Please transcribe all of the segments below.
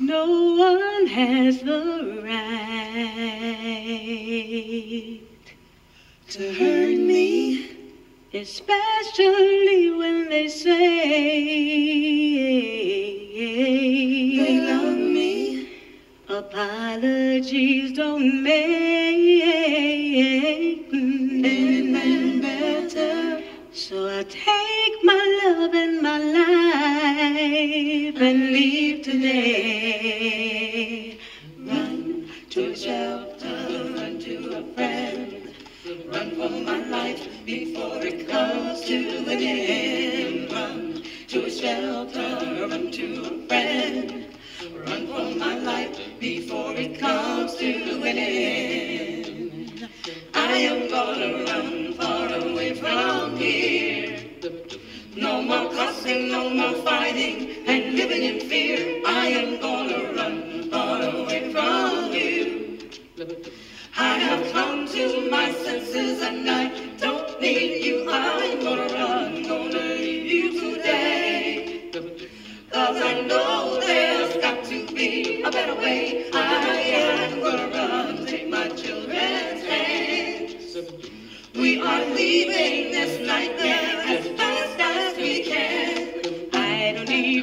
No one has the right to hurt me, especially when they say they love me. Apologies don't make anything better. So I take my love and my life and leave today. Run to a shelter, run to a friend. Run for my life before it comes to an end. Run to a shelter, run to a friend. Run for my life before it comes to an end. Cussing, no more fighting, and living in fear. I am gonna run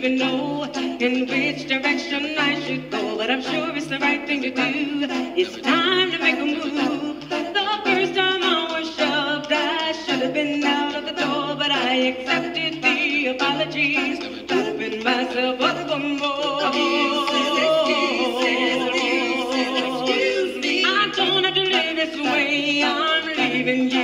even know in which direction I should go, but I'm sure it's the right thing to do. It's time to make a move. The first time I was shoved, I should have been out of the door, but I accepted the apologies, opened myself up for more. Excuse me. I don't have to live this way. I'm leaving you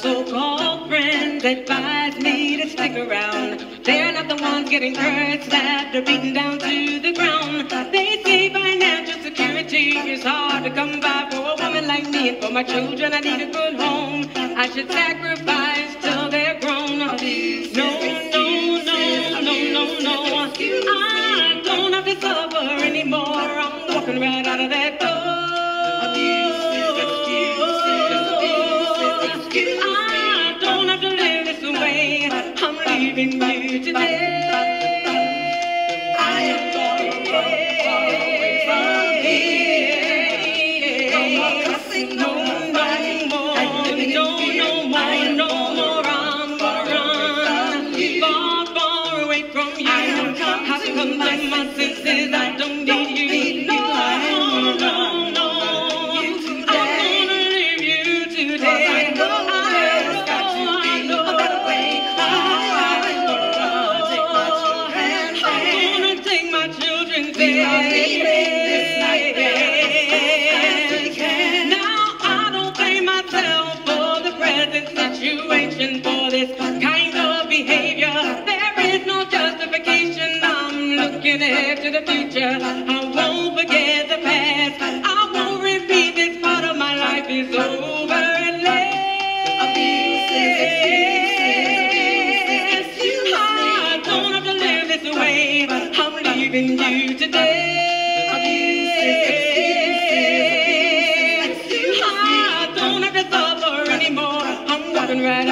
So-called friends that advise me to stick around. They're not the ones getting hurt, slapped, or beaten down to the ground. They say financial security is hard to come by for a woman like me, and for my children I need a good home. I should sacrifice till they're grown. Up. No, no, no, no, no, no. I don't have to suffer anymore. I'm walking right out of that door. you today. I am going far, far away from here. No more no more, no. No more, no more, far, far away from you. I have come, to my senses, I don't. future. I won't forget the past. I won't repeat this part of my life is over and late. I don't have to live this way. I'm leaving you today. I don't have to suffer anymore. I'm walking right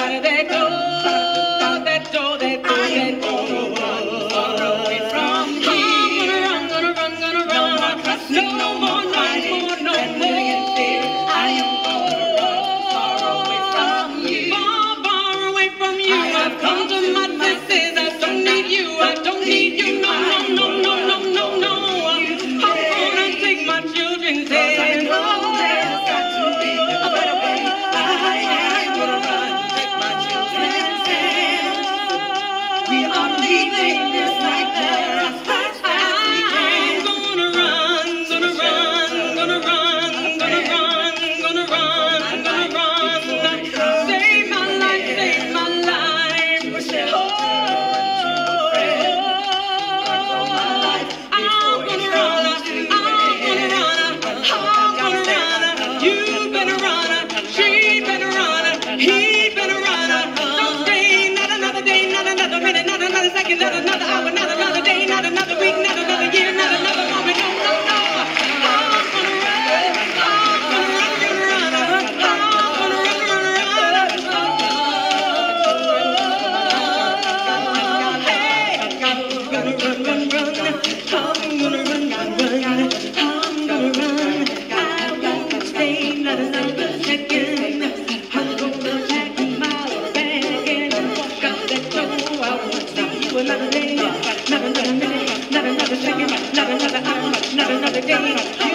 another, another, another, another day.